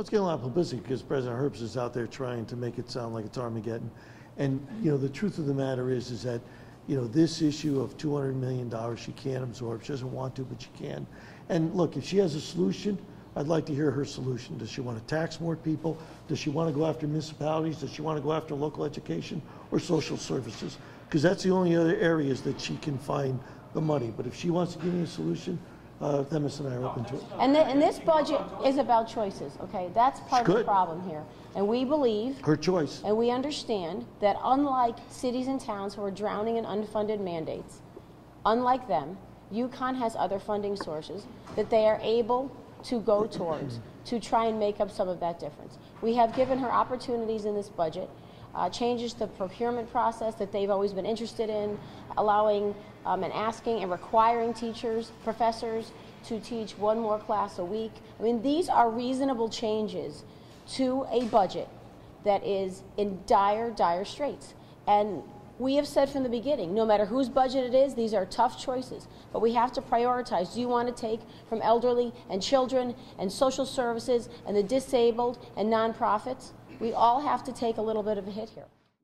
Well, it's getting a lot of publicity because President Herbst is out there trying to make it sound like it's Armageddon. And, you know, the truth of the matter is, is that, you know, this issue of $200 million she can't absorb. She doesn't want to, but she can. And look, if she has a solution, I'd like to hear her solution. Does she want to tax more people? Does she want to go after municipalities? Does she want to go after local education or social services? Because that's the only other areas that she can find the money. But if she wants to give me a solution, uh, Themis and I are open to it. And, the, and this budget is about choices, okay? That's part of the problem here. And we believe Her choice. and we understand that unlike cities and towns who are drowning in unfunded mandates, unlike them, UConn has other funding sources that they are able to go towards to try and make up some of that difference. We have given her opportunities in this budget, uh, changes to the procurement process that they've always been interested in, allowing um, and asking and requiring teachers, professors to teach one more class a week. I mean, these are reasonable changes to a budget that is in dire, dire straits. And we have said from the beginning, no matter whose budget it is, these are tough choices. But we have to prioritize. Do you want to take from elderly and children and social services and the disabled and nonprofits? We all have to take a little bit of a hit here.